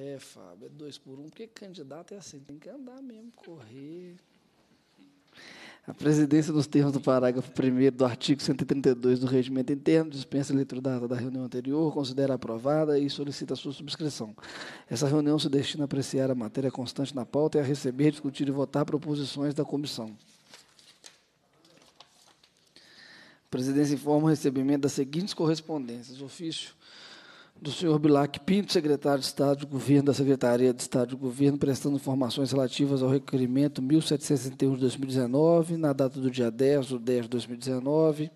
É, Fábio, é dois por um, porque candidato é assim, tem que andar mesmo, correr. A presidência, nos termos do parágrafo 1 do artigo 132 do Regimento Interno, dispensa a leitura da da reunião anterior, considera aprovada e solicita sua subscrição. Essa reunião se destina a apreciar a matéria constante na pauta e a receber, discutir e votar proposições da comissão. A presidência informa o recebimento das seguintes correspondências. Ofício do senhor Bilac Pinto, secretário de Estado de Governo da Secretaria de Estado de Governo, prestando informações relativas ao requerimento 1761 de 2019, na data do dia 10 de 10 de 2019.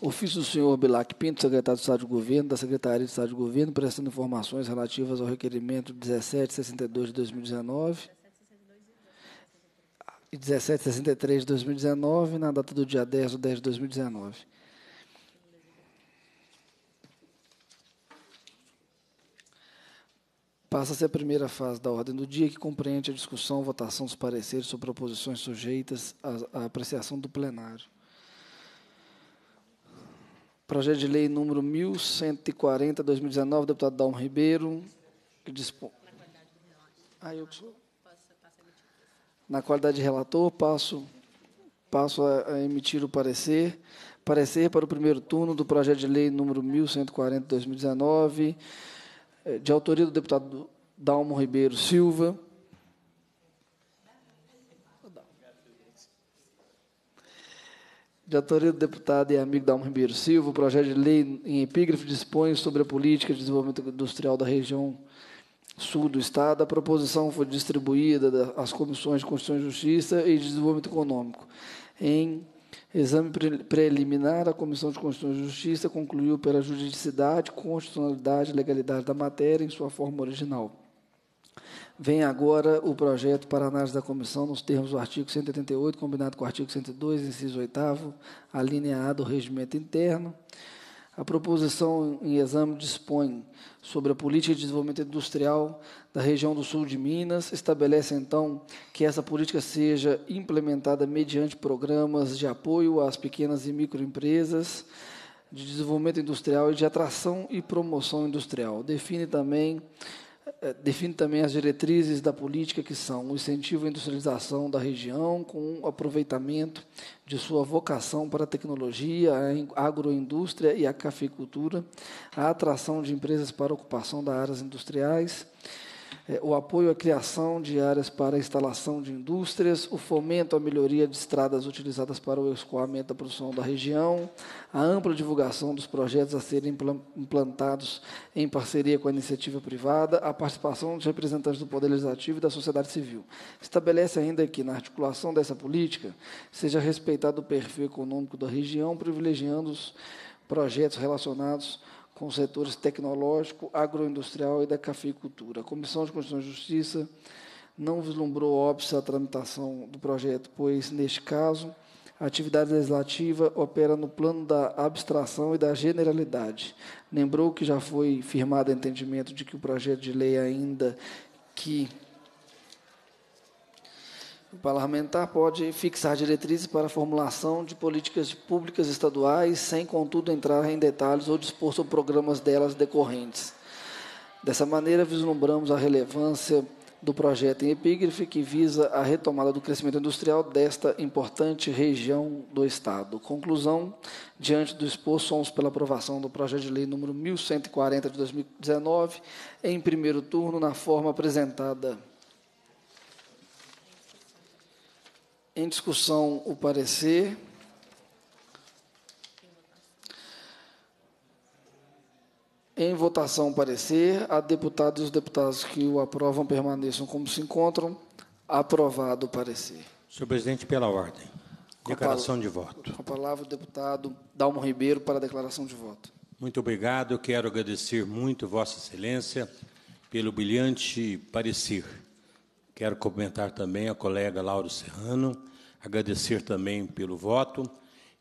Ofício do senhor Bilac Pinto, secretário de Estado de Governo da Secretaria de Estado de Governo, prestando informações relativas ao requerimento 1762 de 2019 e 1763 de 2019, na data do dia 10 de 10 de 2019. Passa-se a primeira fase da ordem do dia, que compreende a discussão, votação dos pareceres sobre proposições sujeitas à, à apreciação do plenário. Projeto de lei número 1140, 2019, deputado Dalmo Ribeiro. Ah, que sou. Na qualidade de relator, passo, passo a, a emitir o parecer. Parecer para o primeiro turno do projeto de lei número 1140, 2019 é, de autoria do deputado Dalmo Ribeiro Silva. De autoria do deputado e amigo Dalmo Ribeiro Silva, o projeto de lei em epígrafe dispõe sobre a política de desenvolvimento industrial da região sul do Estado. A proposição foi distribuída às comissões de Constituição e Justiça e de Desenvolvimento Econômico em Exame pre preliminar, a Comissão de Constituição e Justiça concluiu pela juridicidade, constitucionalidade e legalidade da matéria em sua forma original. Vem agora o projeto para análise da comissão nos termos do artigo 188, combinado com o artigo 102, inciso 8 a linha A do regimento interno. A proposição em exame dispõe sobre a política de desenvolvimento industrial da região do sul de Minas, estabelece então que essa política seja implementada mediante programas de apoio às pequenas e microempresas, de desenvolvimento industrial e de atração e promoção industrial. Define também define também as diretrizes da política que são o incentivo à industrialização da região com o aproveitamento de sua vocação para a tecnologia, a agroindústria e a cafeicultura, a atração de empresas para a ocupação das áreas industriais, é, o apoio à criação de áreas para a instalação de indústrias, o fomento à melhoria de estradas utilizadas para o escoamento da produção da região, a ampla divulgação dos projetos a serem implantados em parceria com a iniciativa privada, a participação dos representantes do Poder Legislativo e da sociedade civil. Estabelece ainda que, na articulação dessa política, seja respeitado o perfil econômico da região, privilegiando os projetos relacionados com os setores tecnológico, agroindustrial e da cafeicultura. A Comissão de Constituição e Justiça não vislumbrou óbvio a tramitação do projeto, pois, neste caso, a atividade legislativa opera no plano da abstração e da generalidade. Lembrou que já foi firmado entendimento de que o projeto de lei, ainda que o parlamentar pode fixar diretrizes para a formulação de políticas públicas estaduais, sem, contudo, entrar em detalhes ou dispor sobre programas delas decorrentes. Dessa maneira, vislumbramos a relevância do projeto em epígrafe que visa a retomada do crescimento industrial desta importante região do Estado. Conclusão, diante do exposto, somos pela aprovação do projeto de lei número 1140 de 2019, em primeiro turno, na forma apresentada Em discussão, o parecer. Em votação, o parecer. A deputada e os deputados que o aprovam permaneçam como se encontram. Aprovado o parecer. Senhor presidente, pela ordem. Declaração de voto. Com a palavra o deputado Dalmo Ribeiro para a declaração de voto. Muito obrigado. Quero agradecer muito Vossa Excelência pelo brilhante parecer Quero cumprimentar também a colega Laura Serrano, agradecer também pelo voto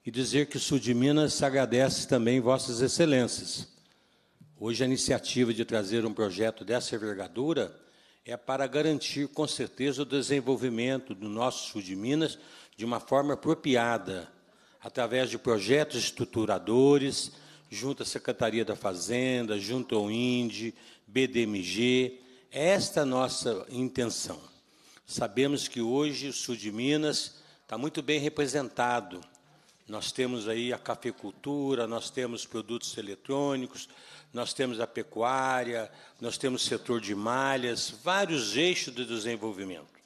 e dizer que o Sul de Minas agradece também Vossas Excelências. Hoje a iniciativa de trazer um projeto dessa envergadura é para garantir, com certeza, o desenvolvimento do nosso Sul de Minas de uma forma apropriada, através de projetos estruturadores, junto à Secretaria da Fazenda, junto ao INDE, BDMG. Esta é a nossa intenção. Sabemos que hoje o sul de Minas está muito bem representado. Nós temos aí a cafeicultura, nós temos produtos eletrônicos, nós temos a pecuária, nós temos setor de malhas, vários eixos de desenvolvimento.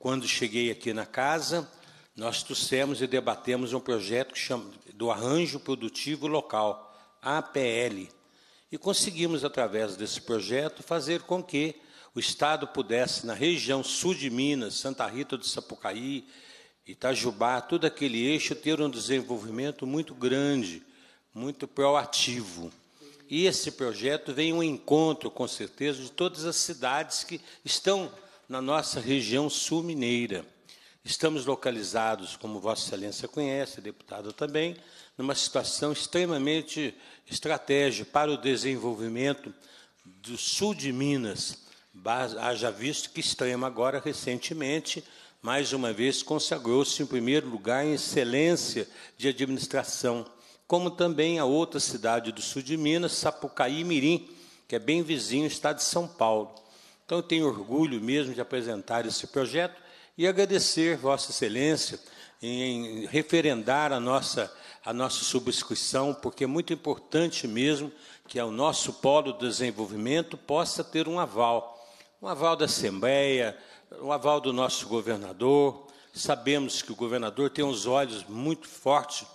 Quando cheguei aqui na casa, nós trouxemos e debatemos um projeto que chama do Arranjo Produtivo Local, APL, e conseguimos, através desse projeto, fazer com que o Estado pudesse, na região sul de Minas, Santa Rita do Sapucaí, Itajubá, todo aquele eixo, ter um desenvolvimento muito grande, muito proativo. E esse projeto vem um encontro, com certeza, de todas as cidades que estão na nossa região sul mineira. Estamos localizados, como Vossa Excelência conhece, deputado também, numa situação extremamente estratégica para o desenvolvimento do sul de Minas. Haja visto que Extrema agora, recentemente, mais uma vez, consagrou-se em primeiro lugar em excelência de administração, como também a outra cidade do sul de Minas, Sapucaí Mirim, que é bem vizinho do estado de São Paulo. Então, eu tenho orgulho mesmo de apresentar esse projeto e agradecer Vossa Excelência em referendar a nossa, a nossa subscrição, porque é muito importante mesmo que o nosso polo de desenvolvimento possa ter um aval. Um aval da Assembleia, um aval do nosso governador. Sabemos que o governador tem os olhos muito fortes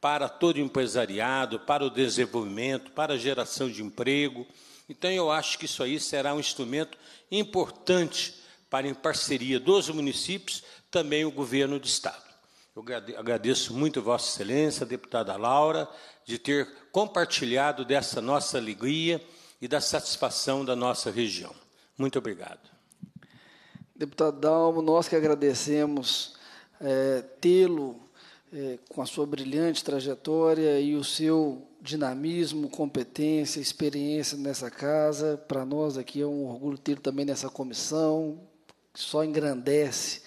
para todo o empresariado, para o desenvolvimento, para a geração de emprego. Então, eu acho que isso aí será um instrumento importante para, em parceria dos municípios, também o governo do Estado. Eu agradeço muito Vossa Excelência, deputada Laura, de ter compartilhado dessa nossa alegria e da satisfação da nossa região. Muito obrigado. Deputado Dalmo, nós que agradecemos é, tê-lo é, com a sua brilhante trajetória e o seu dinamismo, competência, experiência nessa casa. Para nós aqui é um orgulho ter também nessa comissão, que só engrandece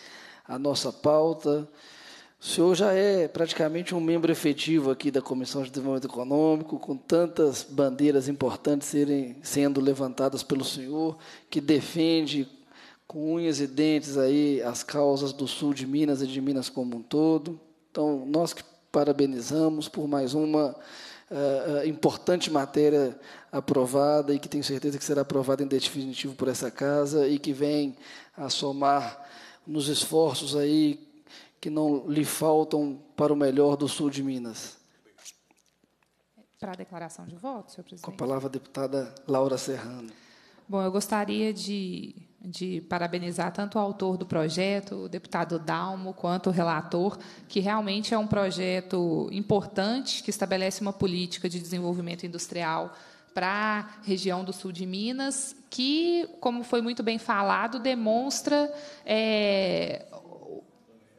a nossa pauta. O senhor já é praticamente um membro efetivo aqui da Comissão de Desenvolvimento Econômico, com tantas bandeiras importantes serem, sendo levantadas pelo senhor, que defende com unhas e dentes aí as causas do sul de Minas e de Minas como um todo. Então, nós que parabenizamos por mais uma uh, importante matéria aprovada e que tenho certeza que será aprovada em definitivo por essa casa e que vem a somar nos esforços aí que não lhe faltam para o melhor do sul de Minas. Para a declaração de voto, senhor presidente. Com a palavra a deputada Laura Serrano. Bom, eu gostaria de de parabenizar tanto o autor do projeto, o deputado Dalmo, quanto o relator, que realmente é um projeto importante que estabelece uma política de desenvolvimento industrial para a região do sul de Minas, que, como foi muito bem falado, demonstra é,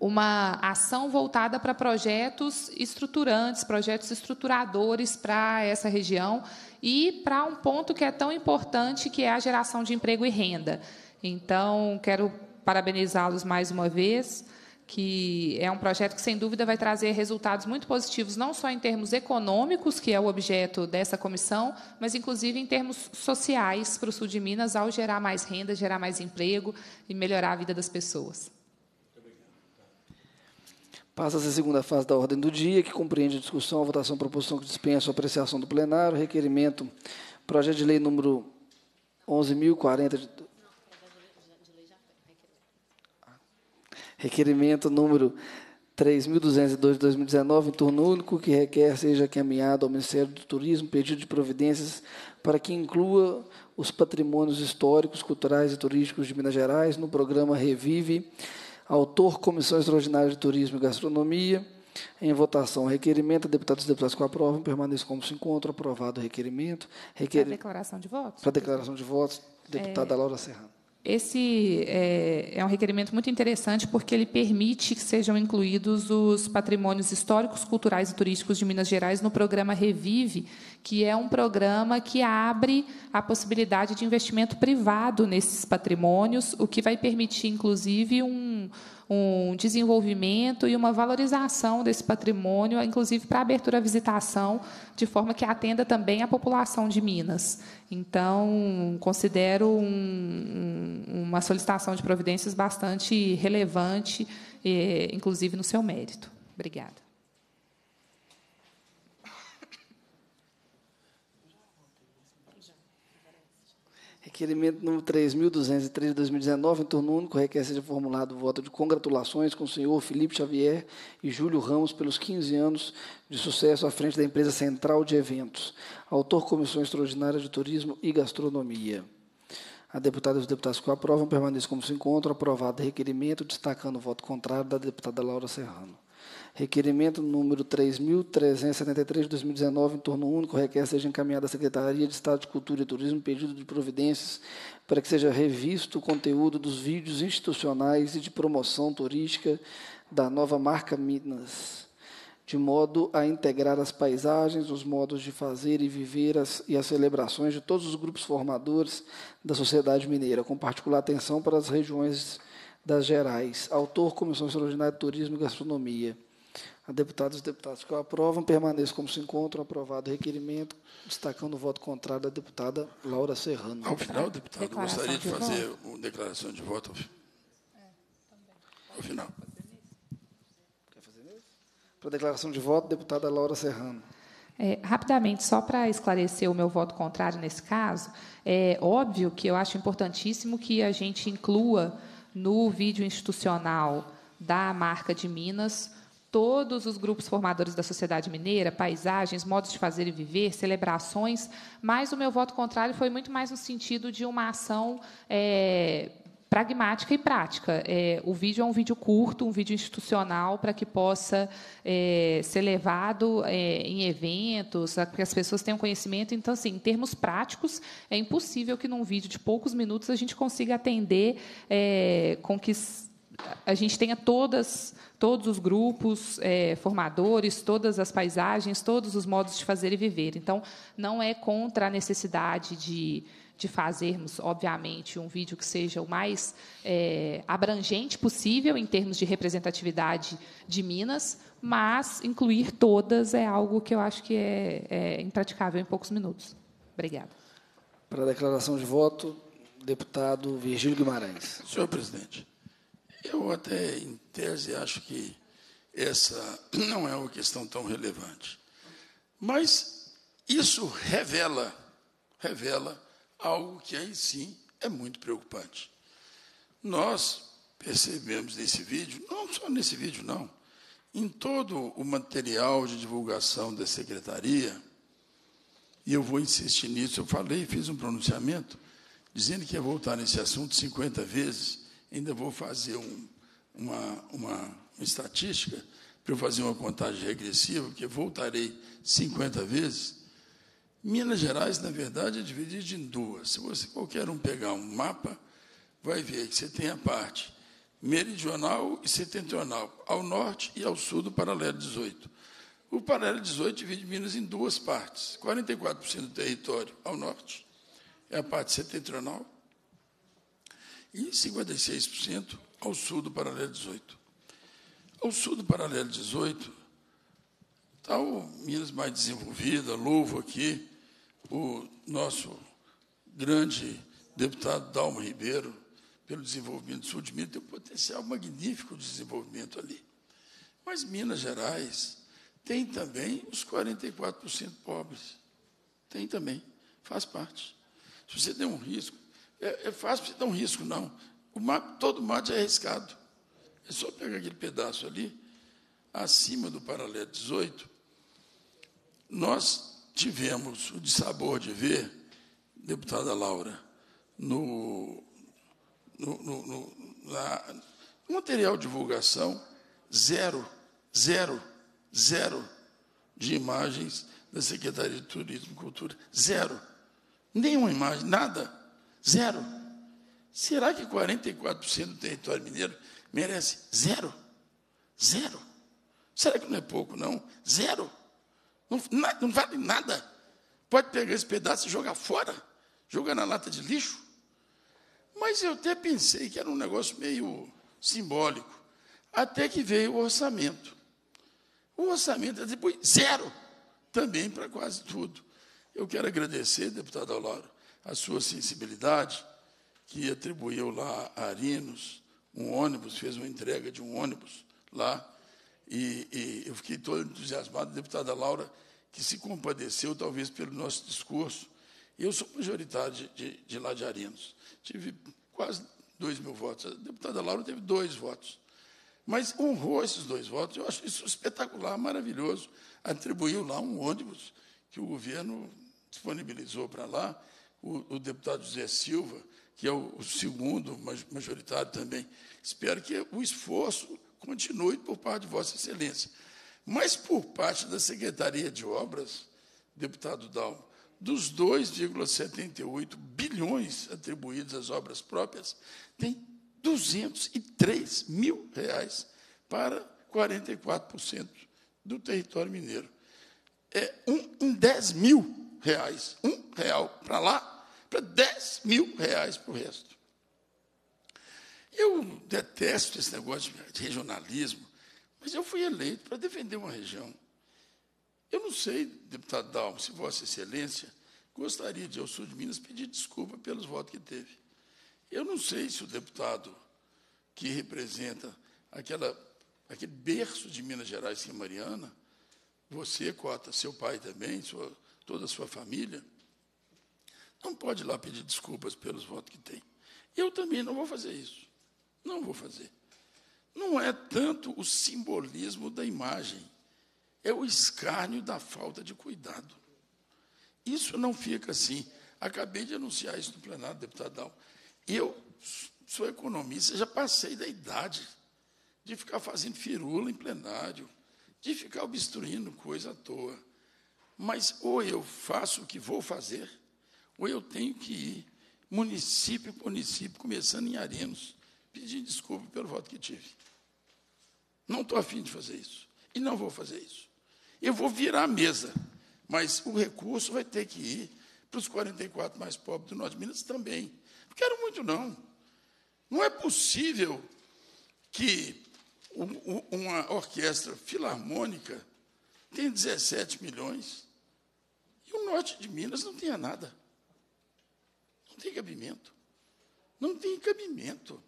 uma ação voltada para projetos estruturantes, projetos estruturadores para essa região e para um ponto que é tão importante, que é a geração de emprego e renda. Então, quero parabenizá-los mais uma vez, que é um projeto que, sem dúvida, vai trazer resultados muito positivos, não só em termos econômicos, que é o objeto dessa comissão, mas, inclusive, em termos sociais para o sul de Minas, ao gerar mais renda, gerar mais emprego e melhorar a vida das pessoas. Passa-se a segunda fase da ordem do dia, que compreende a discussão, a votação, a proposição que dispensa a apreciação do plenário, requerimento, projeto de lei número 11.040 Requerimento número 3.202 de 2019, em turno único, que requer seja encaminhado ao Ministério do Turismo pedido de providências para que inclua os patrimônios históricos, culturais e turísticos de Minas Gerais no programa Revive. Autor, Comissão Extraordinária de Turismo e Gastronomia. Em votação, requerimento. Deputados e deputadas que aprovam, permaneçam como se encontra. Aprovado o requerimento. Requer... Para declaração de votos? Para declaração de votos, deputada é... Laura Serrano. Esse é, é, um requerimento muito interessante porque ele permite que sejam incluídos os patrimônios históricos, culturais e turísticos de Minas Gerais no programa Revive, que é um programa que abre a possibilidade de investimento privado nesses patrimônios, o que vai permitir, inclusive, um, um desenvolvimento e uma valorização desse patrimônio, inclusive para abertura à visitação, de forma que atenda também a população de Minas. Então, considero um, uma solicitação de providências bastante relevante, eh, inclusive no seu mérito. Obrigada. Requerimento número 3.203 de 2019, em turno único, requer seja formulado voto de congratulações com o senhor Felipe Xavier e Júlio Ramos pelos 15 anos de sucesso à frente da empresa Central de Eventos. Autor, Comissão Extraordinária de Turismo e Gastronomia. A deputada e os deputados que o aprovam permaneçam como se encontram. Aprovado requerimento, destacando o voto contrário da deputada Laura Serrano. Requerimento número 3.373 de 2019, em turno único, requer seja encaminhado à Secretaria de Estado de Cultura e Turismo pedido de providências para que seja revisto o conteúdo dos vídeos institucionais e de promoção turística da nova marca Minas, de modo a integrar as paisagens, os modos de fazer e viver as, e as celebrações de todos os grupos formadores da sociedade mineira, com particular atenção para as regiões das Gerais. Autor, Comissão Extraordinária de Turismo e Gastronomia. A deputados e deputados que o aprovam permaneçam como se encontram. Aprovado o requerimento, destacando o voto contrário da deputada Laura Serrano. Ao final, deputado, declaração gostaria de, de fazer voto. uma declaração de voto. Ao, ao final. Quer fazer mesmo? Para a declaração de voto, deputada Laura Serrano. É, rapidamente, só para esclarecer o meu voto contrário nesse caso, é óbvio que eu acho importantíssimo que a gente inclua no vídeo institucional da marca de Minas todos os grupos formadores da sociedade mineira, paisagens, modos de fazer e viver, celebrações, mas o meu voto contrário foi muito mais no sentido de uma ação é, pragmática e prática. É, o vídeo é um vídeo curto, um vídeo institucional, para que possa é, ser levado é, em eventos, para que as pessoas tenham conhecimento. Então, assim, em termos práticos, é impossível que num vídeo de poucos minutos a gente consiga atender é, com que a gente tenha todas todos os grupos é, formadores, todas as paisagens, todos os modos de fazer e viver. Então, não é contra a necessidade de, de fazermos, obviamente, um vídeo que seja o mais é, abrangente possível em termos de representatividade de Minas, mas incluir todas é algo que eu acho que é, é impraticável em poucos minutos. Obrigada. Para a declaração de voto, deputado Virgílio Guimarães. Senhor presidente, eu até, em tese, acho que essa não é uma questão tão relevante. Mas isso revela, revela algo que aí sim é muito preocupante. Nós percebemos nesse vídeo, não só nesse vídeo, não, em todo o material de divulgação da secretaria, e eu vou insistir nisso, eu falei, fiz um pronunciamento, dizendo que ia voltar nesse assunto 50 vezes, ainda vou fazer um, uma, uma, estatística para eu fazer uma contagem regressiva, que voltarei 50 vezes. Minas Gerais, na verdade, é dividida em duas. Se você qualquer um pegar um mapa, vai ver que você tem a parte meridional e setentrional, ao norte e ao sul do paralelo 18. O paralelo 18 divide Minas em duas partes: 44% do território ao norte é a parte setentrional e 56% ao sul do paralelo 18. Ao sul do paralelo 18 está o Minas mais desenvolvida, louvo aqui o nosso grande deputado Dalmo Ribeiro pelo desenvolvimento do sul de Minas, tem um potencial magnífico de desenvolvimento ali. Mas Minas Gerais tem também os 44% pobres. Tem também, faz parte. Se você tem um risco, é, é fácil você dar um risco, não. Mato, todo mato é arriscado. É só pegar aquele pedaço ali, acima do paralelo 18. Nós tivemos o dissabor de ver, deputada Laura, no, no, no, no na, material de divulgação, zero, zero, zero de imagens da Secretaria de Turismo e Cultura. Zero. Nenhuma imagem, nada. Zero. Será que 44% do território mineiro merece zero? Zero. Será que não é pouco, não? Zero. Não, não vale nada. Pode pegar esse pedaço e jogar fora, jogar na lata de lixo. Mas eu até pensei que era um negócio meio simbólico. Até que veio o orçamento. O orçamento atribui zero também para quase tudo. Eu quero agradecer, deputado Lauro, a sua sensibilidade, que atribuiu lá a Arinos um ônibus, fez uma entrega de um ônibus lá, e, e eu fiquei todo entusiasmado, deputada Laura, que se compadeceu, talvez, pelo nosso discurso. Eu sou majoritário de, de, de lá de Arinos. Tive quase dois mil votos. A deputada Laura teve dois votos. Mas honrou esses dois votos. Eu acho isso espetacular, maravilhoso. Atribuiu lá um ônibus que o governo disponibilizou para lá. O, o, deputado José Silva, que é o, o segundo majoritário também. Espero que o esforço continue por parte de Vossa Excelência. Mas por parte da Secretaria de Obras, deputado Dalmo, dos 2,78 bilhões atribuídos às obras próprias, tem 203 mil reais para 44% do território mineiro. É um em 10 mil reais, um real para lá, para 10 mil reais para o resto. Eu detesto esse negócio de regionalismo, mas eu fui eleito para defender uma região. Eu não sei, deputado Dalmo, se Vossa Excelência gostaria de, ao sul de Minas, pedir desculpa pelos votos que teve. Eu não sei se o deputado que representa aquela, aquele berço de Minas Gerais, que é Mariana, você, Cota, seu pai também, sua, toda a sua família, não pode ir lá pedir desculpas pelos votos que tem. Eu também não vou fazer isso. Não vou fazer. Não é tanto o simbolismo da imagem, é o escárnio da falta de cuidado. Isso não fica assim. Acabei de anunciar isso no plenário, deputadão. Eu sou economista, já passei da idade de ficar fazendo firula em plenário, de ficar obstruindo coisa à toa. Mas ou eu faço o que vou fazer, ou eu tenho que ir município por município, começando em Arenos, pedir desculpa pelo voto que tive. Não estou afim de fazer isso. E não vou fazer isso. Eu vou virar a mesa, mas o recurso vai ter que ir para os 44 mais pobres do Norte de Minas também. Não quero muito, não. Não é possível que uma orquestra filarmônica tenha 17 milhões o Norte de Minas não tenha nada. Não tem cabimento. Não tem cabimento.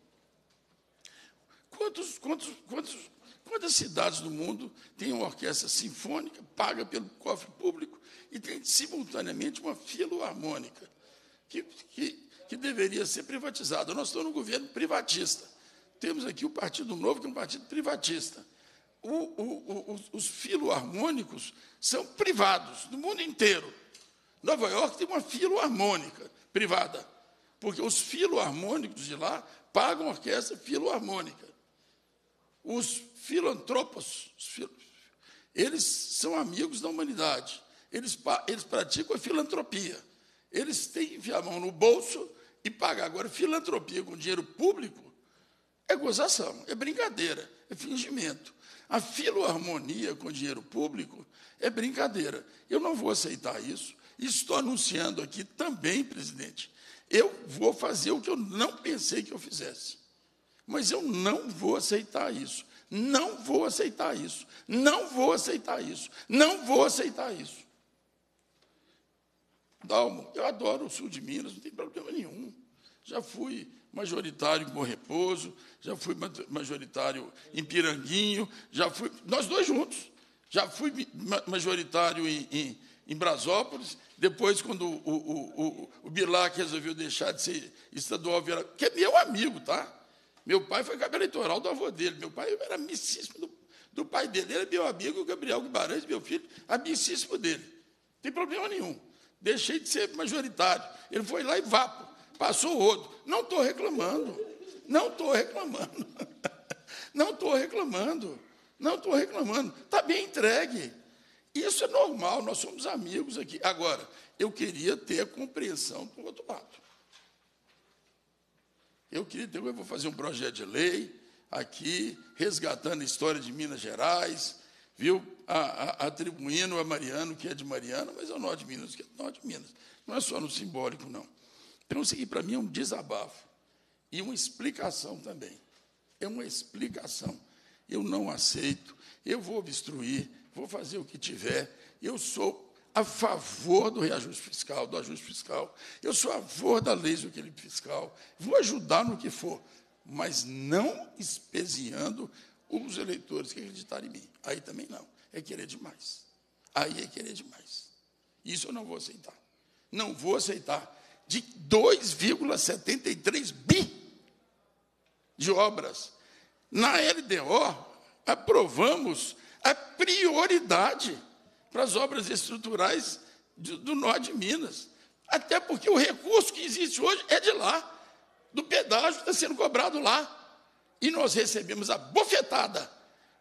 Quantos, quantos, quantos, quantas cidades do mundo têm uma orquestra sinfônica, paga pelo cofre público, e tem simultaneamente uma filarmônica, que, que, que deveria ser privatizada? Nós estamos no governo privatista. Temos aqui o Partido Novo, que é um partido privatista. O, o, o, os filarmônicos são privados no mundo inteiro. Nova York tem uma filarmônica privada, porque os filarmônicos de lá pagam orquestra filarmônica. Os filantropos, eles são amigos da humanidade. Eles, eles praticam a filantropia. Eles têm que enfiar a mão no bolso e pagar. Agora, filantropia com dinheiro público é gozação, é brincadeira, é fingimento. A filoharmonia com dinheiro público é brincadeira. Eu não vou aceitar isso. Estou anunciando aqui também, presidente. Eu vou fazer o que eu não pensei que eu fizesse. Mas eu não vou aceitar isso. Não vou aceitar isso. Não vou aceitar isso. Não vou aceitar isso. Dalmo, eu adoro o sul de Minas, não tem problema nenhum. Já fui majoritário em Repouso, já fui majoritário em Piranguinho, já fui. Nós dois juntos. Já fui majoritário em, em, em Brasópolis. Depois, quando o, o, o, o Bilac resolveu deixar de ser estadual, que é meu amigo, tá? Meu pai foi cabo eleitoral do avô dele. Meu pai era amicíssimo do, do pai dele. Ele é meu amigo, Gabriel Guimarães, meu filho, amicíssimo dele. Não tem problema nenhum. Deixei de ser majoritário. Ele foi lá e vapo. Passou o rodo. Não estou reclamando. Não estou reclamando. Não estou reclamando. Não estou reclamando. Está bem entregue. Isso é normal, nós somos amigos aqui. Agora, eu queria ter a compreensão do outro lado. Eu queria ter, eu vou fazer um projeto de lei aqui, resgatando a história de Minas Gerais, viu? A, a, atribuindo a Mariano, que é de Mariana, mas é o norte de Minas, que é norte de Minas. Não é só no simbólico, não. Então, isso aqui, para mim, é um desabafo. E uma explicação também. É uma explicação. Eu não aceito. Eu vou obstruir, vou fazer o que tiver. Eu sou a favor do reajuste fiscal, do ajuste fiscal. Eu sou a favor da lei do equilíbrio fiscal. Vou ajudar no que for, mas não espeziando os eleitores que acreditarem em mim. Aí também não. É querer demais. Aí é querer demais. Isso eu não vou aceitar. Não vou aceitar. De 2,73 bi de obras. Na LDO, aprovamos a prioridade para as obras estruturais do norte de Minas. Até porque o recurso que existe hoje é de lá, do pedágio que está sendo cobrado lá. E nós recebemos a bofetada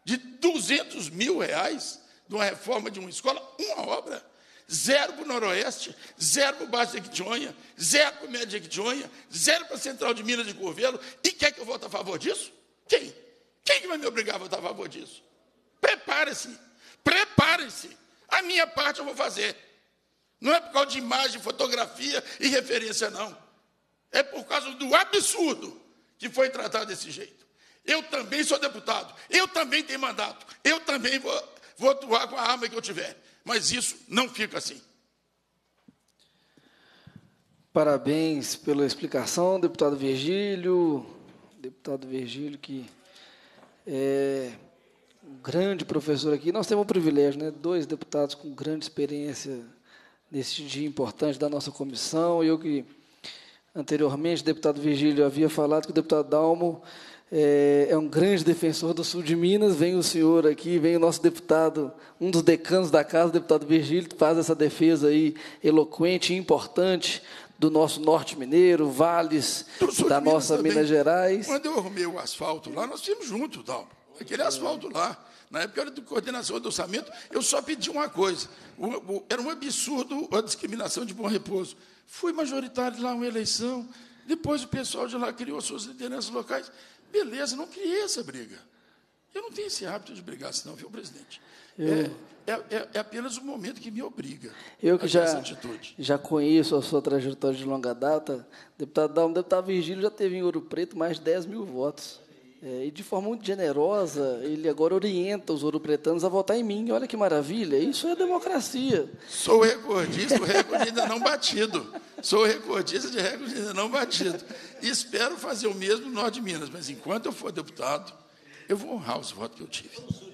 de 200 mil reais de uma reforma de uma escola, uma obra. Zero para o Noroeste, zero para o Baixo de Equitionha, zero para o Médio de Equitionha, zero para a Central de Minas de Curvelo. E quer que eu vote a favor disso? Quem? Quem que vai me obrigar a votar a favor disso? Prepare-se, prepare-se. A minha parte eu vou fazer. Não é por causa de imagem, fotografia e referência, não. É por causa do absurdo que foi tratado desse jeito. Eu também sou deputado, eu também tenho mandato, eu também vou, vou atuar com a arma que eu tiver. Mas isso não fica assim. Parabéns pela explicação, deputado Virgílio. Deputado Virgílio, que é um grande professor aqui. Nós temos o privilégio, né? Dois deputados com grande experiência nesse dia importante da nossa comissão. Eu que anteriormente, o deputado Virgílio havia falado que o deputado Dalmo é, é, um grande defensor do sul de Minas. Vem o senhor aqui, vem o nosso deputado, um dos decanos da casa, o deputado Virgílio, que faz essa defesa aí eloquente e importante do nosso norte mineiro, vales da nossa Minas, Minas Gerais. Quando eu arrumei o asfalto lá, nós fomos juntos, Dalmo. Aquele asfalto lá. Na época era de coordenação do orçamento, eu só pedi uma coisa. O, o, era um absurdo a discriminação de bom repouso. Fui majoritário lá uma eleição, depois o pessoal de lá criou suas lideranças locais. Beleza, não criei essa briga. Eu não tenho esse hábito de brigar assim, não, viu, presidente? É, é, é, é, apenas o momento que me obriga eu que já, já conheço a sua trajetória de longa data, deputado Dalmo, deputado Virgílio já teve em Ouro Preto mais de 10 mil votos. É, e de forma muito generosa, ele agora orienta os ouropretanos a votar em mim. Olha que maravilha, isso é democracia. Sou recordista, ainda não batido. Sou recordista de recorde ainda não batido. E espero fazer o mesmo no Norte de Minas, mas enquanto eu for deputado, eu vou honrar os votos que eu tive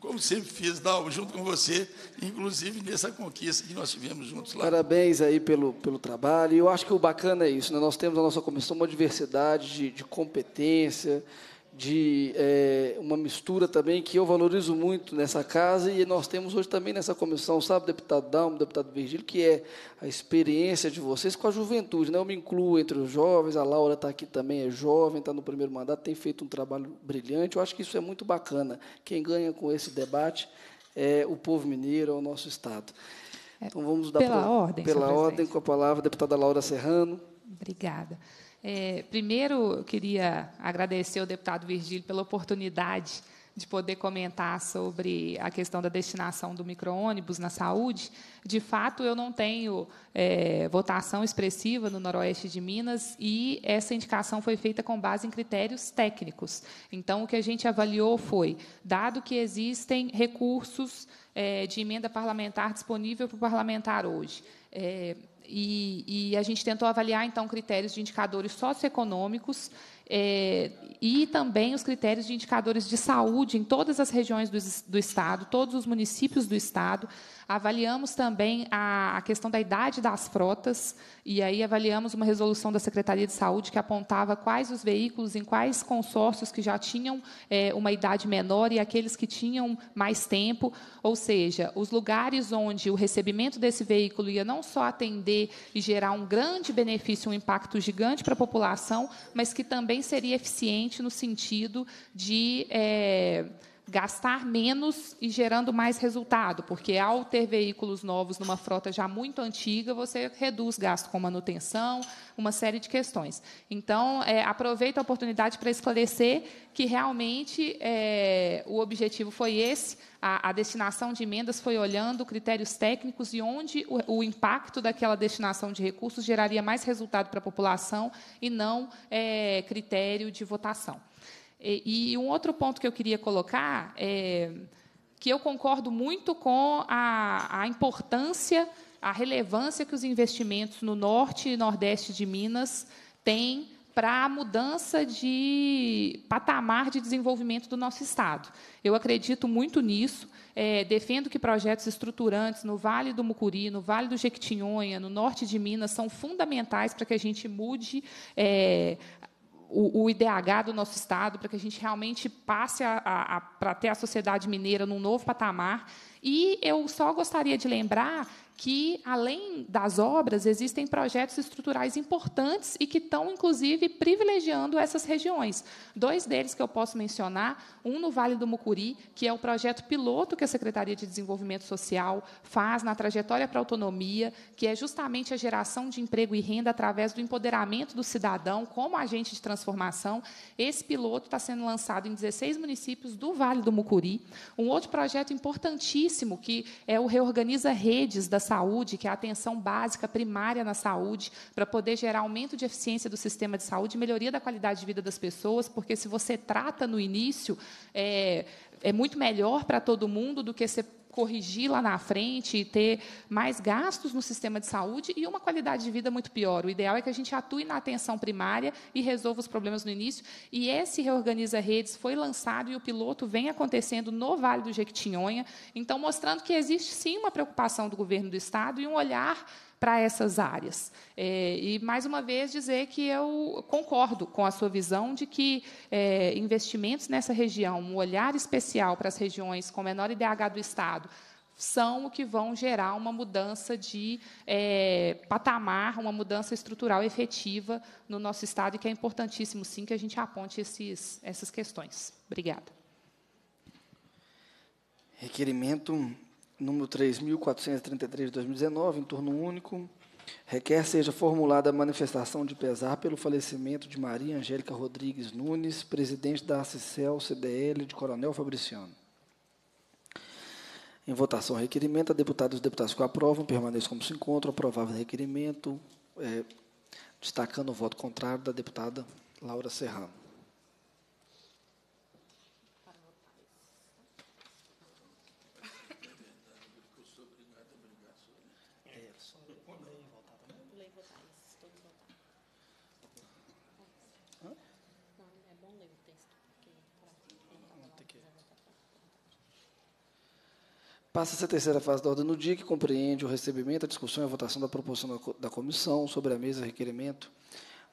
como sempre fiz, Dalmo, junto com você, inclusive nessa conquista que nós tivemos juntos lá. Parabéns aí pelo, pelo trabalho. E eu acho que o bacana é isso, né? Nós temos na nossa comissão uma diversidade de, de competência, de é, uma mistura também que eu valorizo muito nessa casa e nós temos hoje também nessa comissão, sabe, deputado Dalmo, deputado Virgílio, que é a experiência de vocês com a juventude. Né? Eu me incluo entre os jovens, a Laura está aqui também, é jovem, está no primeiro mandato, tem feito um trabalho brilhante. Eu acho que isso é muito bacana. Quem ganha com esse debate é o povo mineiro, é o nosso Estado. Então vamos dar pela pra, ordem, pela ordem com a palavra a deputada Laura Serrano. Obrigada. É, primeiro, eu queria agradecer ao deputado Virgílio pela oportunidade de poder comentar sobre a questão da destinação do micro-ônibus na saúde. De fato, eu não tenho é, votação expressiva no Noroeste de Minas e essa indicação foi feita com base em critérios técnicos. Então, o que a gente avaliou foi, dado que existem recursos é, de emenda parlamentar disponível para o parlamentar hoje, é, e, e, a gente tentou avaliar, então, critérios de indicadores socioeconômicos é, e também os critérios de indicadores de saúde em todas as regiões do, do Estado, todos os municípios do Estado, Avaliamos também a, questão da idade das frotas, e aí avaliamos uma resolução da Secretaria de Saúde que apontava quais os veículos, em quais consórcios que já tinham é, uma idade menor e aqueles que tinham mais tempo, ou seja, os lugares onde o recebimento desse veículo ia não só atender e gerar um grande benefício, um impacto gigante para a população, mas que também seria eficiente no sentido de. É, gastar menos e gerando mais resultado, porque ao ter veículos novos numa frota já muito antiga, você reduz gasto com manutenção, uma série de questões. Então, é, aproveito a oportunidade para esclarecer que realmente é, o objetivo foi esse, a, a, destinação de emendas foi olhando critérios técnicos e onde o, o, impacto daquela destinação de recursos geraria mais resultado para a população e não é, critério de votação. E, e um outro ponto que eu queria colocar é que eu concordo muito com a, a importância, a relevância que os investimentos no norte e nordeste de Minas têm para a mudança de patamar de desenvolvimento do nosso Estado. Eu acredito muito nisso, é, defendo que projetos estruturantes no Vale do Mucuri, no Vale do Jequitinhonha, no norte de Minas, são fundamentais para que a gente mude é, o, o, IDH do nosso Estado, para que a gente realmente passe a, a, a para ter a sociedade mineira num novo patamar. E eu só gostaria de lembrar que, além das obras, existem projetos estruturais importantes e que estão, inclusive, privilegiando essas regiões. Dois deles que eu posso mencionar, um no Vale do Mucuri, que é o projeto piloto que a Secretaria de Desenvolvimento Social faz na trajetória para a autonomia, que é justamente a geração de emprego e renda através do empoderamento do cidadão como agente de transformação. Esse piloto está sendo lançado em 16 municípios do Vale do Mucuri. Um outro projeto importantíssimo, que é o Reorganiza Redes da saúde, que é a atenção básica primária na saúde, para poder gerar aumento de eficiência do sistema de saúde, melhoria da qualidade de vida das pessoas, porque se você trata no início, é, é muito melhor para todo mundo do que você corrigir lá na frente e ter mais gastos no sistema de saúde e uma qualidade de vida muito pior. O ideal é que a gente atue na atenção primária e resolva os problemas no início. E esse Reorganiza Redes foi lançado e o piloto vem acontecendo no Vale do Jequitinhonha, então mostrando que existe sim uma preocupação do governo do Estado e um olhar para essas áreas. É, e, mais uma vez, dizer que eu concordo com a sua visão de que é, investimentos nessa região, um olhar especial para as regiões com menor IDH do Estado, são o que vão gerar uma mudança de é, patamar, uma mudança estrutural efetiva no nosso Estado, e que é importantíssimo, sim, que a gente aponte esses, essas questões. Obrigada. Requerimento número 3.433 de 2019, em turno único, requer seja formulada a manifestação de pesar pelo falecimento de Maria Angélica Rodrigues Nunes, presidente da ACCEL CDL de Coronel Fabriciano. Em votação, requerimento. A deputada e os deputados que aprovam permaneçam como se encontram. Aprovável requerimento. É, destacando o voto contrário da deputada Laura Serrano. Passa-se a terceira fase da ordem do dia, que compreende o recebimento, a discussão e a votação da proposição da comissão sobre a mesa requerimento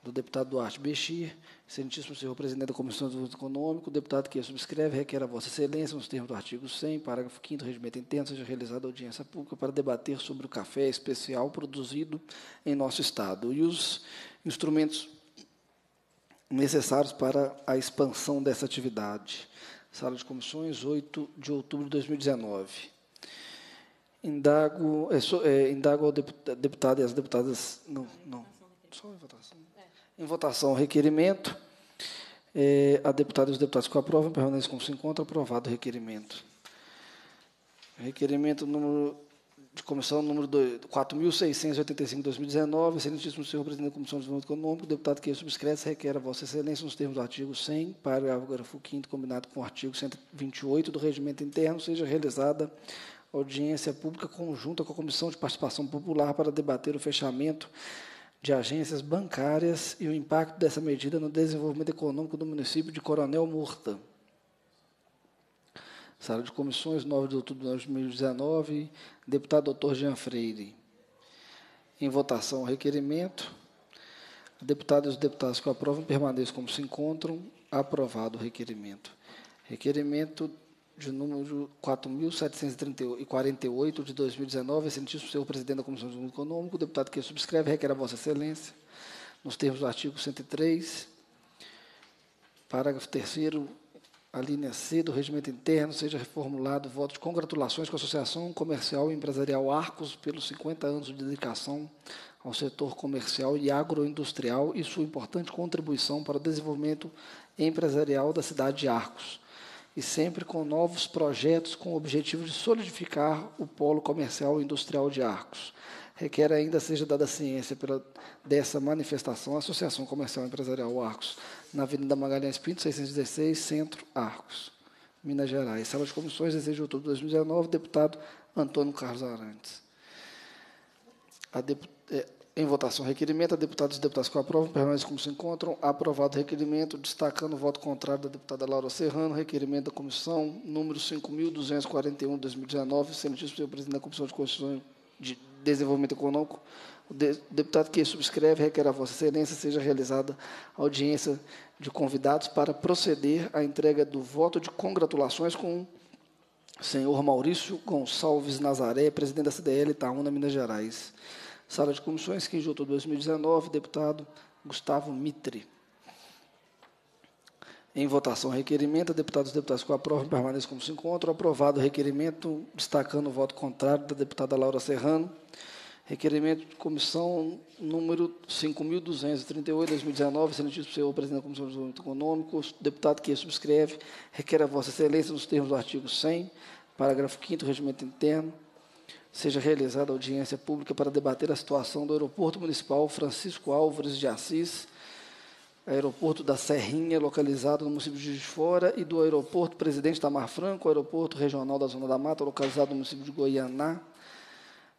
do deputado Duarte Bexir, excelentíssimo senhor presidente da Comissão de Desenvolvimento Econômico, deputado que subscreve requer a vossa excelência, nos termos do artigo 100, parágrafo 5º do regimento interno, seja realizada audiência pública para debater sobre o café especial produzido em nosso Estado e os instrumentos necessários para a expansão dessa atividade. Sala de Comissões, 8 de outubro de 2019. Indago, é, é, indago ao deputado e às deputadas. Não, não. Só em votação. Em votação, requerimento. É, a deputada e os deputados que aprovam permanecem como se encontra. Aprovado o requerimento. Requerimento número de comissão número 4.685 de 2019, excelentíssimo senhor presidente da Comissão de Desenvolvimento Econômico, deputado que subscreve requer a vossa excelência, nos termos do artigo 100, parágrafo 5 combinado com o artigo 128 do regimento interno, seja realizada audiência pública conjunta com a Comissão de Participação Popular para debater o fechamento de agências bancárias e o impacto dessa medida no desenvolvimento econômico do município de Coronel Murta. Sala de Comissões, 9 de outubro de 2019, deputado doutor Jean Freire. Em votação, o requerimento. Deputados e os deputados que aprovam permaneçam como se encontram. Aprovado o requerimento. Requerimento de número 4.748 de 2019, excelentíssimo senhor presidente da Comissão de Desenvolvimento Econômico, o deputado que subscreve requer a vossa excelência, nos termos do artigo 103, parágrafo 3 a linha C do regimento interno, seja reformulado voto de congratulações com a Associação Comercial e Empresarial Arcos pelos 50 anos de dedicação ao setor comercial e agroindustrial e sua importante contribuição para o desenvolvimento empresarial da cidade de Arcos e sempre com novos projetos com o objetivo de solidificar o polo comercial e industrial de Arcos. requer ainda seja dada ciência pela, dessa manifestação à Associação Comercial Empresarial Arcos, na Avenida Magalhães Pinto, 616, Centro Arcos, Minas Gerais. Sala de Comissões, 16 de outubro de 2019, deputado Antônio Carlos Arantes. Dep é, em votação, requerimento. A deputados e deputadas que aprovam permanecem como se encontram. Aprovado o requerimento, destacando o voto contrário da deputada Laura Serrano. Requerimento da comissão número 5.241 de 2019, sendo senhor presidente da Comissão de Constituição de Desenvolvimento Econômico. O deputado que subscreve requer a Vossa Excelência seja realizada audiência de convidados para proceder à entrega do voto de congratulações com o senhor Maurício Gonçalves Nazaré, presidente da CDL Itaúna, Minas Gerais. Sala de Comissões, 15 de outubro de 2019, deputado Gustavo Mitre. Em votação, requerimento. Deputados e deputadas que aprovam permaneçam como se encontram. Aprovado o requerimento, destacando o voto contrário da deputada Laura Serrano. Requerimento de comissão número 5.238, 2019, excelentíssimo senhor presidente da Comissão de Desenvolvimento Econômico, deputado que subscreve, requer a vossa excelência, nos termos do artigo 100, parágrafo 5 do regimento interno, seja realizada audiência pública para debater a situação do aeroporto municipal Francisco Álvares de Assis, aeroporto da Serrinha, localizado no município de Fora, e do aeroporto Presidente Tamar Franco, aeroporto regional da Zona da Mata, localizado no município de Goianá,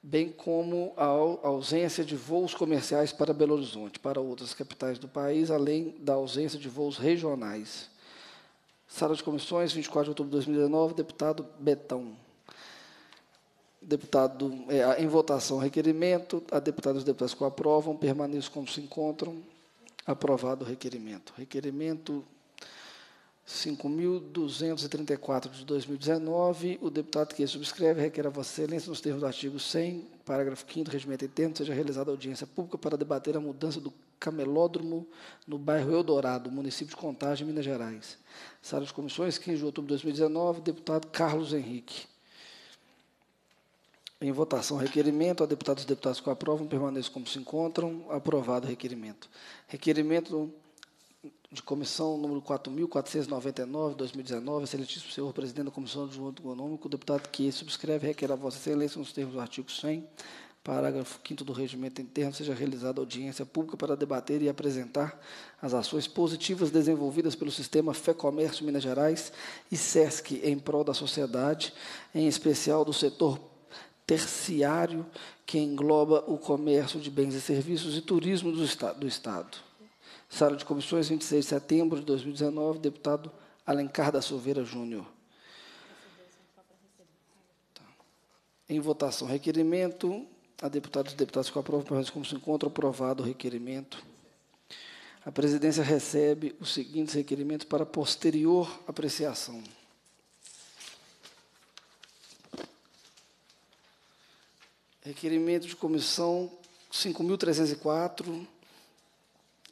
bem como a ausência de voos comerciais para Belo Horizonte, para outras capitais do país, além da ausência de voos regionais. Sala de Comissões, 24 de outubro de 2019, deputado Betão. Deputado, é, em votação, requerimento. A deputada e os deputados que aprovam permaneçam como se encontram. Aprovado o requerimento. Requerimento 5.234 de 2019, o deputado que subscreve requer a Vossa Excelência, nos termos do artigo 100, parágrafo 5 do regimento interno, seja realizada audiência pública para debater a mudança do camelódromo no bairro Eldorado, município de Contagem, Minas Gerais. Sala de Comissões, 15 de outubro de 2019, deputado Carlos Henrique. Em votação, requerimento. A deputados e deputados que aprovam permaneçam como se encontram. Aprovado o requerimento. Requerimento de comissão número 4.499, 2019, excelentíssimo senhor presidente da Comissão de Desenvolvimento Econômico, o deputado que subscreve requer a vossa excelência nos termos do artigo 100, parágrafo 5 do regimento interno, seja realizada audiência pública para debater e apresentar as ações positivas desenvolvidas pelo sistema Fé Comércio Minas Gerais e SESC em prol da sociedade, em especial do setor terciário, que engloba o comércio de bens e serviços e turismo do Estado. Sala de Comissões, 26 de setembro de 2019, deputado Alencar da Silveira Júnior. Tá. Em votação, requerimento. A deputados e deputados que aprovam como se encontra aprovado o requerimento. A presidência recebe os seguintes requerimentos para posterior apreciação. Requerimento de comissão 5.304,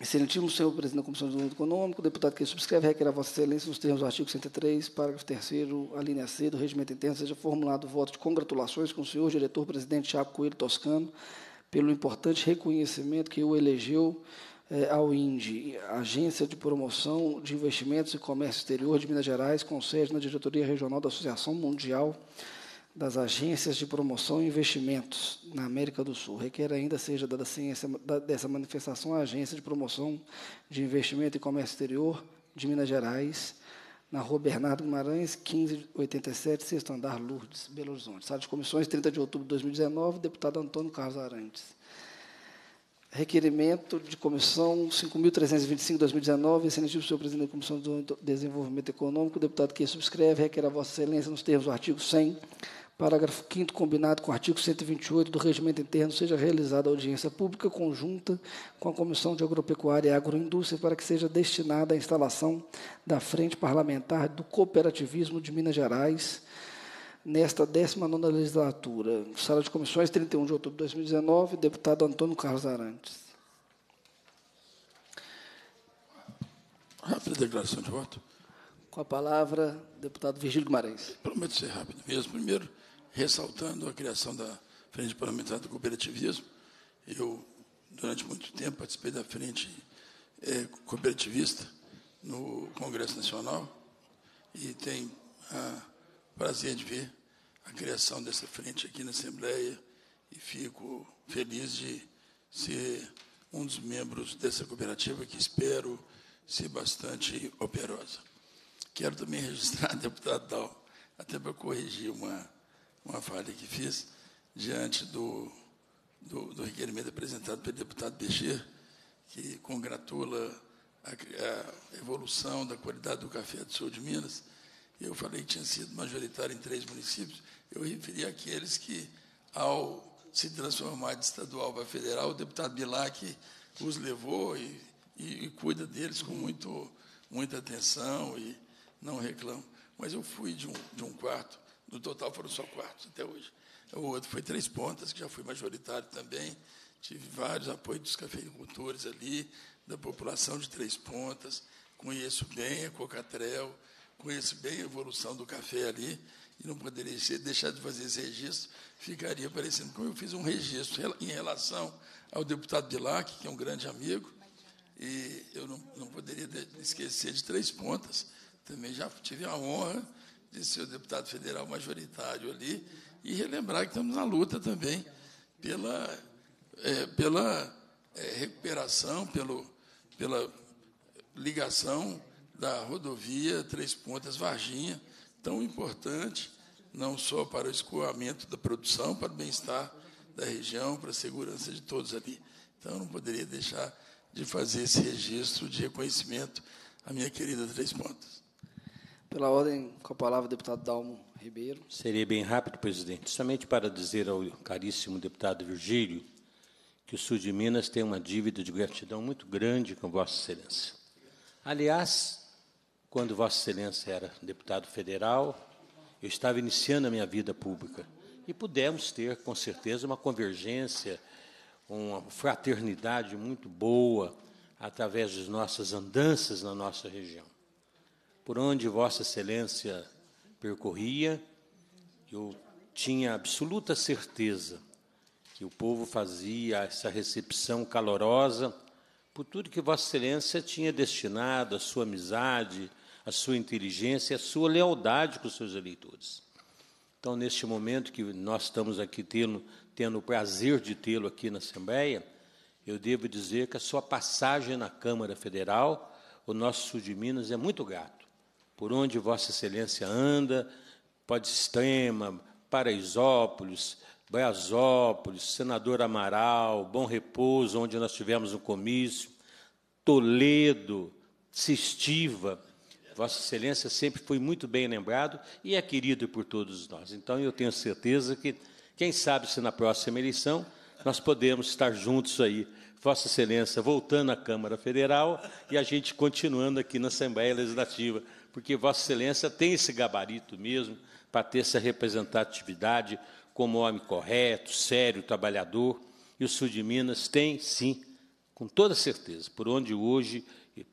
Excelentíssimo senhor presidente da Comissão de Desenvolvimento Econômico, o deputado que subscreve requer a Vossa Excelência, nos termos do artigo 103, parágrafo 3, a linha C do regimento interno, seja formulado voto de congratulações com o senhor diretor-presidente Tiago Coelho Toscano, pelo importante reconhecimento que o elegeu eh, ao INDE, Agência de Promoção de Investimentos e Comércio Exterior de Minas Gerais, com sede na Diretoria Regional da Associação Mundial das agências de promoção e investimentos na América do Sul. Requer ainda seja dada ciência dessa manifestação à Agência de Promoção de Investimento e Comércio Exterior de Minas Gerais, na rua Bernardo Guimarães, 1587, sexto andar, Lourdes, Belo Horizonte. Sala de Comissões, 30 de outubro de 2019, deputado Antônio Carlos Arantes. Requerimento de comissão 5.325 2019, excelentíssimo senhor presidente da Comissão de Desenvolvimento Econômico, deputado que subscreve, requer a Vossa Excelência, nos termos do artigo 100 Parágrafo 5 combinado com o artigo 128 do Regimento Interno, seja realizada audiência pública conjunta com a Comissão de Agropecuária e Agroindústria para que seja destinada à instalação da Frente Parlamentar do Cooperativismo de Minas Gerais nesta 19ª legislatura. Sala de Comissões, 31 de outubro de 2019, deputado Antônio Carlos Arantes. Rápida declaração de voto. Com a palavra, deputado Virgílio Guimarães. Prometo ser rápido mesmo. Primeiro, ressaltando a criação da Frente Parlamentar do Cooperativismo. Eu, durante muito tempo, participei da Frente é, Cooperativista no Congresso Nacional e tenho o prazer de ver a criação dessa frente aqui na Assembleia e fico feliz de ser um dos membros dessa cooperativa que espero ser bastante operosa. Quero também registrar, deputado Dal, até para corrigir uma, uma falha que fiz, diante do, do, do requerimento apresentado pelo deputado Bexer, que congratula a, a, evolução da qualidade do café do sul de Minas. Eu falei que tinha sido majoritário em três municípios. Eu referi àqueles que, ao se transformar de estadual para federal, o deputado Bilac os levou e, e, e cuida deles com muito, muita atenção e não reclama. Mas eu fui de um, de um quarto, no total foram só quartos até hoje. O outro foi Três Pontas, que já fui majoritário também. Tive vários apoios dos cafeicultores ali, da população de Três Pontas. Conheço bem a Cocatrel, conheço bem a evolução do café ali e não poderia ser, deixar de fazer esse registro, ficaria parecendo como eu fiz um registro em relação ao deputado Bilac, que é um grande amigo, e eu não, não poderia esquecer de três pontas. Também já tive a honra de ser o deputado federal majoritário ali e relembrar que estamos na luta também pela, é, pela é, recuperação, pelo, pela ligação da rodovia Três Pontas Varginha, tão importante, não só para o escoamento da produção, para o bem-estar da região, para a segurança de todos ali. Então, não poderia deixar de fazer esse registro de reconhecimento à minha querida Três Pontas. Pela ordem, com a palavra, deputado Dalmo Ribeiro. Serei bem rápido, presidente. Somente para dizer ao caríssimo deputado Virgílio que o sul de Minas tem uma dívida de gratidão muito grande com Vossa Excelência. Aliás, quando Vossa Excelência era deputado federal, eu estava iniciando a minha vida pública e pudemos ter, com certeza, uma convergência, uma fraternidade muito boa através das nossas andanças na nossa região. Por onde Vossa Excelência percorria, eu tinha absoluta certeza que o povo fazia essa recepção calorosa por tudo que Vossa Excelência tinha destinado, a sua amizade, a sua inteligência, a sua lealdade com os seus eleitores. Então, neste momento que nós estamos aqui tendo, tendo o prazer de tê-lo aqui na Assembleia, eu devo dizer que a sua passagem na Câmara Federal, o nosso sul de Minas é muito grato. Por onde Vossa Excelência anda, Pode Extrema, Paraisópolis, Brasópolis, Senador Amaral, Bom Repouso, onde nós tivemos um comício, Toledo, Sisttiva, Vossa Excelência sempre foi muito bem lembrado e é querido por todos nós. Então, eu tenho certeza que, quem sabe se na próxima eleição nós podemos estar juntos aí, Vossa Excelência voltando à Câmara Federal e a gente continuando aqui na Assembleia Legislativa, porque Vossa Excelência tem esse gabarito mesmo para ter essa representatividade como homem correto, sério, trabalhador. E o Sul de Minas tem, sim, com toda certeza, por onde hoje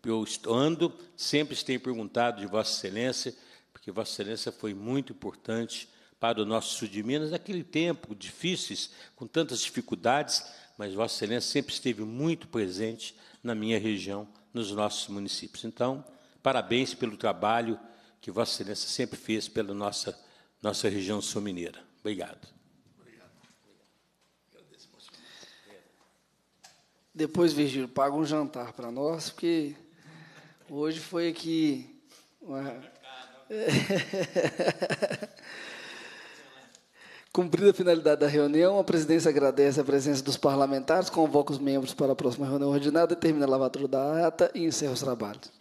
eu ando, sempre tenho perguntado de Vossa Excelência, porque Vossa Excelência foi muito importante para o nosso sul de Minas, naquele tempo difíceis, com tantas dificuldades, mas Vossa Excelência sempre esteve muito presente na minha região, nos nossos municípios. Então, parabéns pelo trabalho que Vossa Excelência sempre fez pela nossa, nossa região sul-mineira. Obrigado. Depois, Virgílio, paga um jantar para nós, porque hoje foi aqui. Uma... Cumprida a finalidade da reunião, a presidência agradece a presença dos parlamentares, convoca os membros para a próxima reunião ordinária, determina a lavatura da ata e encerra os trabalhos.